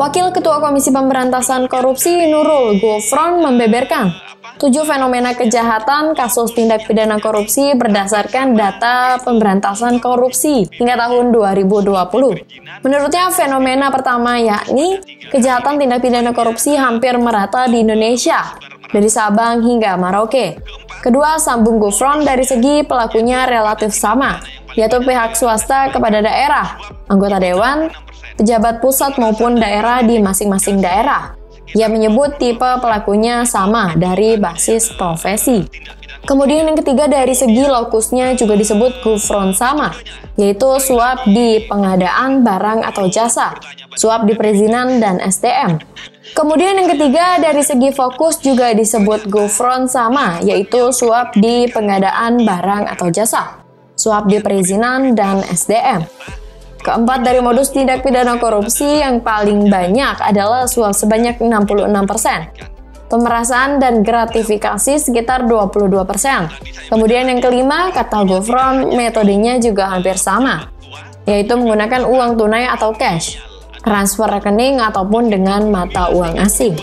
Wakil Ketua Komisi Pemberantasan Korupsi Nurul Gufron membeberkan tujuh fenomena kejahatan kasus tindak pidana korupsi berdasarkan data pemberantasan korupsi hingga tahun 2020. Menurutnya fenomena pertama yakni kejahatan tindak pidana korupsi hampir merata di Indonesia, dari Sabang hingga Merauke. Kedua, sambung Gufron dari segi pelakunya relatif sama, yaitu pihak swasta kepada daerah, anggota dewan, pejabat pusat maupun daerah di masing-masing daerah. Ia menyebut tipe pelakunya sama dari basis profesi. Kemudian yang ketiga dari segi lokusnya juga disebut gufron sama, yaitu suap di pengadaan barang atau jasa, suap di perizinan dan SDM. Kemudian yang ketiga dari segi fokus juga disebut gufron sama, yaitu suap di pengadaan barang atau jasa, suap di perizinan dan SDM. Keempat dari modus tindak pidana korupsi yang paling banyak adalah suap sebanyak 66%, pemerasan dan gratifikasi sekitar 22%. Kemudian yang kelima, kata Gufron, metodenya juga hampir sama, yaitu menggunakan uang tunai atau cash transfer rekening ataupun dengan mata uang asing.